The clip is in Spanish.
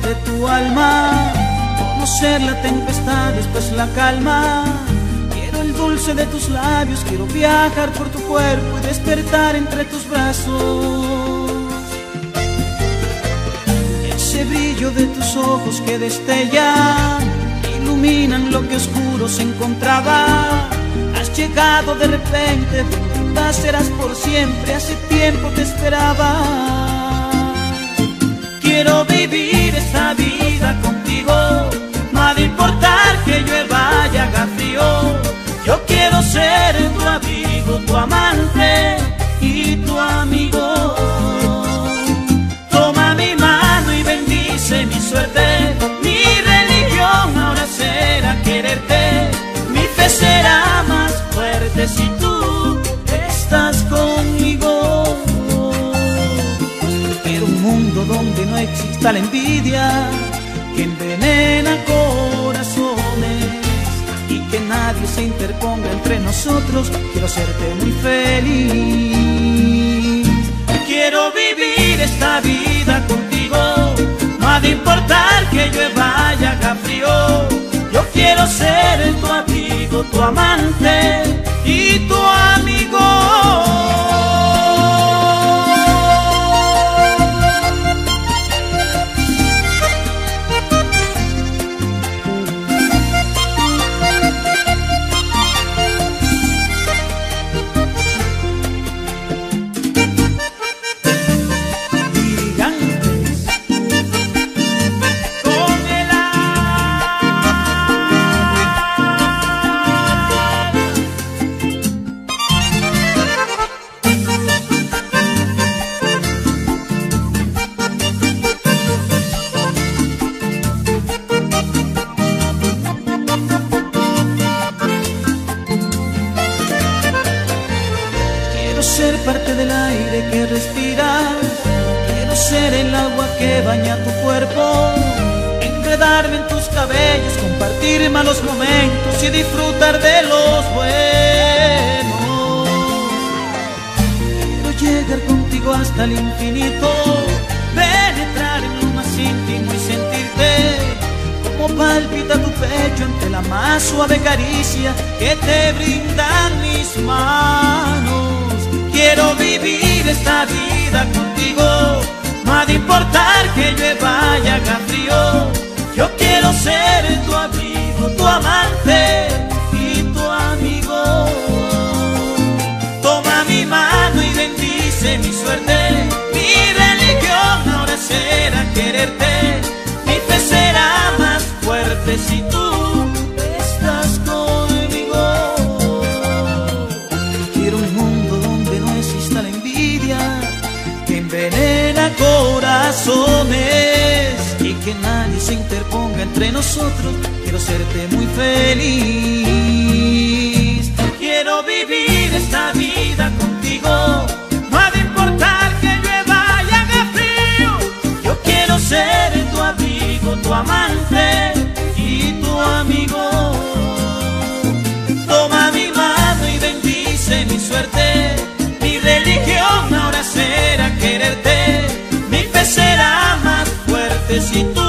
de tu alma, conocer la tempestad, después la calma. Quiero el dulce de tus labios, quiero viajar por tu cuerpo y despertar entre tus brazos. Ese brillo de tus ojos que destellan, iluminan lo que oscuro se encontraba. Has llegado de repente, serás por siempre, hace tiempo te esperaba. Quiero vivir esta vida contigo, no ha de importar que llueva y haga frío. Yo quiero ser tu amigo, tu amante y tu amigo. Toma mi mano y bendice mi suerte, mi religión ahora será quererte, mi fe será más fuerte si tú la envidia que envenena corazones y que nadie se interponga entre nosotros. Quiero hacerte muy feliz. Quiero vivir esta vida contigo. No ha de importar que llueva y. ser parte del aire que respiras. Quiero ser el agua que baña tu cuerpo. Enredarme en tus cabellos, compartir malos momentos y disfrutar de los buenos. Quiero llegar contigo hasta el infinito. Penetrar en lo más íntimo y sentirte como palpita tu pecho ante la más suave caricia que te brindan mis manos. Quiero vivir esta vida contigo, no ha de importar que llueva y haga frío. Yo quiero ser tu amigo, tu amante y tu amigo. Toma mi mano y bendice mi suerte, mi religión ahora será quererte, mi fe será más fuerte si tú y que nadie se interponga entre nosotros. Quiero serte muy feliz. Quiero vivir esta vida contigo. No ha de importar que llueva y haga frío. Yo quiero ser tu amigo, tu amante y tu amigo. Toma cafecito.